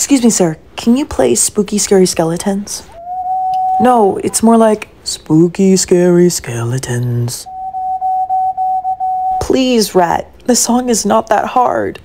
Excuse me, sir. Can you play Spooky Scary Skeletons? No, it's more like Spooky Scary Skeletons. Please, Rat. The song is not that hard.